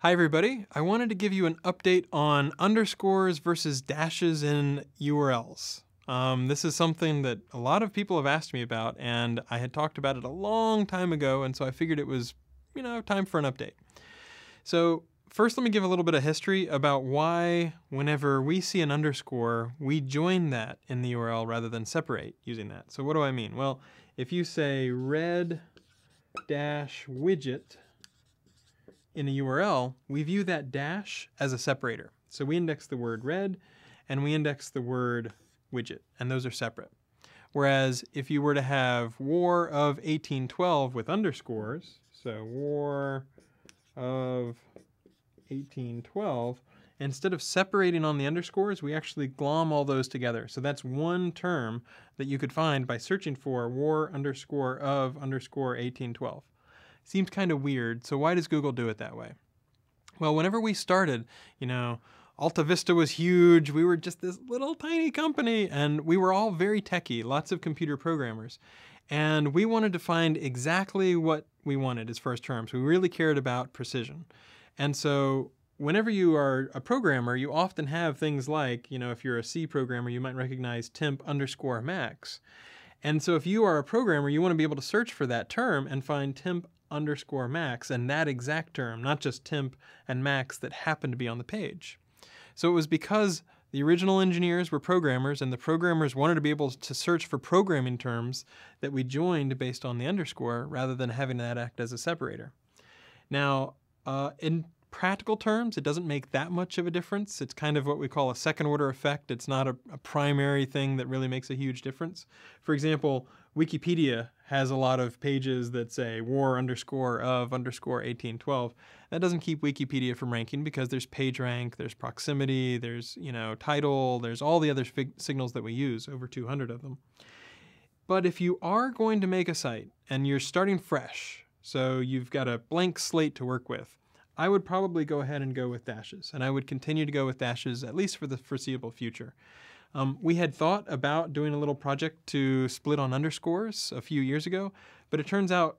Hi, everybody. I wanted to give you an update on underscores versus dashes in URLs. Um, this is something that a lot of people have asked me about, and I had talked about it a long time ago, and so I figured it was, you know, time for an update. So, first, let me give a little bit of history about why, whenever we see an underscore, we join that in the URL rather than separate using that. So, what do I mean? Well, if you say red dash widget in a URL, we view that dash as a separator. So we index the word red and we index the word widget, and those are separate. Whereas if you were to have War of 1812 with underscores, so War of 1812, instead of separating on the underscores, we actually glom all those together. So that's one term that you could find by searching for war underscore of underscore 1812. Seems kind of weird, so why does Google do it that way? Well, whenever we started, you know, Alta Vista was huge. We were just this little tiny company, and we were all very techy, lots of computer programmers. And we wanted to find exactly what we wanted as first terms. We really cared about precision. And so whenever you are a programmer, you often have things like, you know, if you're a C programmer, you might recognize temp underscore max. And so if you are a programmer, you want to be able to search for that term and find temp underscore max and that exact term, not just temp and max that happened to be on the page. So it was because the original engineers were programmers and the programmers wanted to be able to search for programming terms that we joined based on the underscore rather than having that act as a separator. Now, uh, in practical terms, it doesn't make that much of a difference. It's kind of what we call a second order effect. It's not a, a, primary thing that really makes a huge difference. For example, Wikipedia has a lot of pages that say war underscore of underscore 1812. That doesn't keep Wikipedia from ranking because there's PageRank, there's proximity, there's, you know, title, there's all the other signals that we use, over 200 of them. But if you are going to make a site and you're starting fresh, so you've got a blank slate to work with, I would probably go ahead and go with dashes, and I would continue to go with dashes at least for the foreseeable future. Um, we had thought about doing a little project to split on underscores a few years ago, but it turns out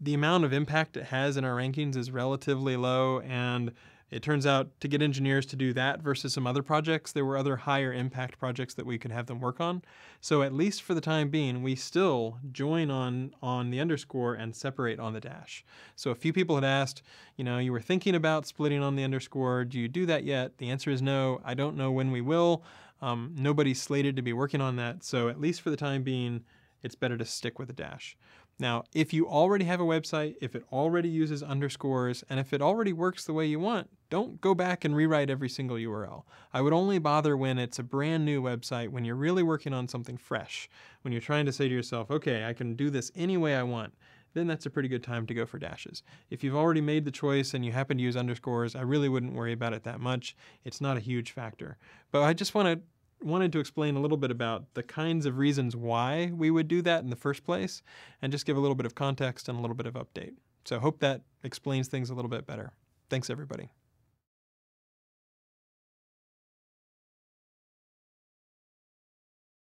the amount of impact it has in our rankings is relatively low, and it turns out to get engineers to do that versus some other projects, there were other higher impact projects that we could have them work on. So at least for the time being, we still join on on the underscore and separate on the dash. So a few people had asked, you know, you were thinking about splitting on the underscore. Do you do that yet? The answer is no. I don't know when we will. Um, nobody's slated to be working on that. So at least for the time being, it's better to stick with a dash. Now, if you already have a website, if it already uses underscores, and if it already works the way you want, don't go back and rewrite every single URL. I would only bother when it's a brand new website, when you're really working on something fresh, when you're trying to say to yourself, okay, I can do this any way I want, then that's a pretty good time to go for dashes. If you've already made the choice and you happen to use underscores, I really wouldn't worry about it that much. It's not a huge factor. But I just want to wanted to explain a little bit about the kinds of reasons why we would do that in the first place and just give a little bit of context and a little bit of update. So hope that explains things a little bit better. Thanks, everybody.